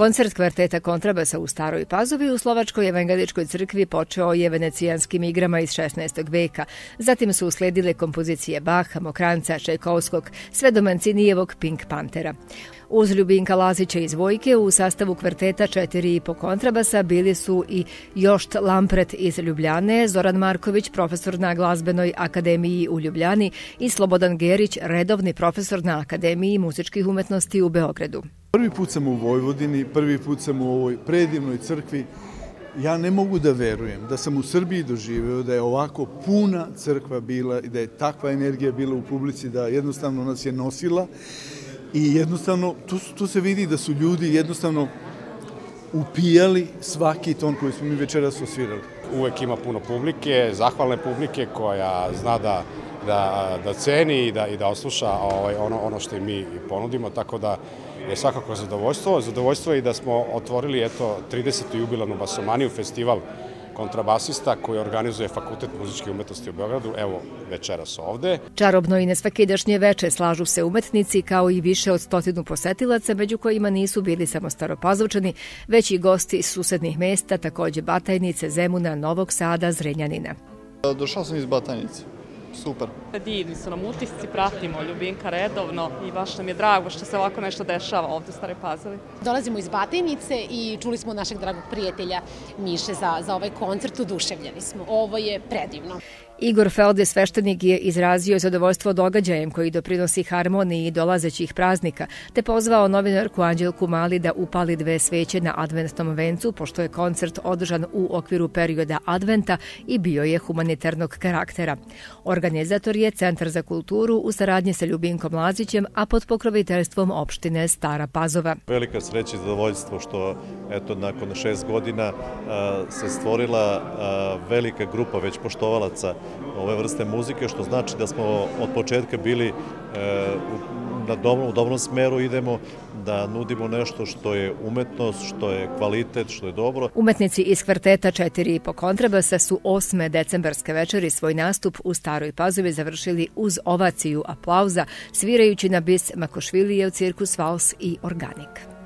Koncert kvarteta kontrabasa u Staroj Pazovi u Slovačkoj evangeličkoj crkvi počeo je venecijanskim igrama iz 16. veka. Zatim su usledile kompozicije Baha, Mokranca, Čajkovskog, sve do Mancinijevog Pink Pantera. Uz Ljubinka Lazića iz Vojke u sastavu kvarteta četiri i po kontrabasa bili su i Jošt Lampret iz Ljubljane, Zoran Marković, profesor na glazbenoj akademiji u Ljubljani i Slobodan Gerić, redovni profesor na Akademiji muzičkih umetnosti u Beogradu. Prvi put sam u Vojvodini, prvi put sam u ovoj predivnoj crkvi. Ja ne mogu da verujem da sam u Srbiji doživeo da je ovako puna crkva bila i da je takva energija bila u publici da jednostavno nas je nosila. I jednostavno, tu, tu se vidi da su ljudi jednostavno upijali svaki ton koji smo mi večeras osvirali. Uvek ima puno publike, zahvalne publike koja zna da, da, da ceni i da, i da osluša ovaj, ono, ono što mi ponudimo, tako da je svakako zadovoljstvo. Zadovoljstvo je i da smo otvorili eto, 30. jubilarnu Basomaniju festival kontrabasista koji organizuje Fakultet muzičke umetnosti u Beogradu, evo večeras ovde. Čarobno i nesvakidašnje veče slažu se umetnici kao i više od stotinu posetilaca, među kojima nisu bili samo staropazovčani, već i gosti iz susednih mesta, takođe Batajnice, Zemuna, Novog Sada, Zrenjanina. Došao sam iz Batajnice super. Divni su nam utisci, pratimo Ljubinka redovno i baš nam je drago što se ovako nešto dešava ovde u Stare Pazovi. Dolazimo iz Batajnice i čuli smo našeg dragog prijatelja Miše za, za ovaj koncert, uduševljeni smo. Ovo je predivno. Igor Felde, sveštenik, je izrazio zadovoljstvo događajem koji doprinosi harmoniji dolazećih praznika, te pozvao novinarku Anđelku Mali da upali dve sveće na adventnom vencu, pošto je koncert održan u okviru perioda adventa i bio je humanitarnog karaktera. Organizator je Centar za kulturu u saradnji sa Ljubinkom Lazićem, a pod pokroviteljstvom opštine Stara Pazova. Velika sreća i zadovoljstvo što eto, nakon šest godina se stvorila velika grupa već poštovalaca ove vrste muzike, što znači da smo od početka bili e, na dobrom, u dobrom smeru idemo da nudimo nešto što je umetnost, što je kvalitet, što je dobro. Umetnici iz kvarteta 4 po kontrabasa su 8. decembarske večeri svoj nastup u Staroj Pazovi završili uz ovaciju aplauza, svirajući na bis Makošvilijev cirkus Vals i Organik.